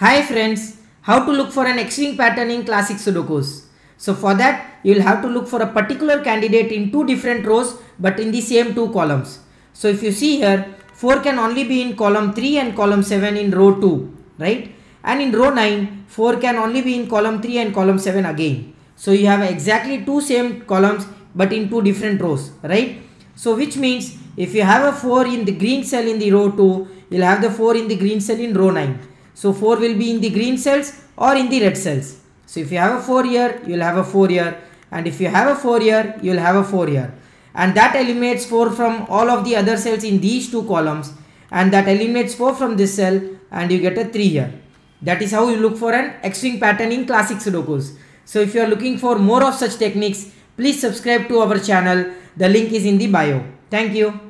Hi friends, how to look for an X-wing pattern in classic Sudokus. So for that, you will have to look for a particular candidate in two different rows but in the same two columns. So if you see here, 4 can only be in column 3 and column 7 in row 2, right? And in row 9, 4 can only be in column 3 and column 7 again. So you have exactly two same columns but in two different rows, right? So which means if you have a 4 in the green cell in the row 2, you'll have the 4 in the green cell in row 9. So 4 will be in the green cells or in the red cells. So if you have a 4 here, you'll have a 4 here. And if you have a 4 here, you'll have a 4 here. And that eliminates 4 from all of the other cells in these two columns. And that eliminates 4 from this cell and you get a 3 here. That is how you look for an X-wing pattern in classic Sudokus. So if you are looking for more of such techniques, please subscribe to our channel. The link is in the bio. Thank you.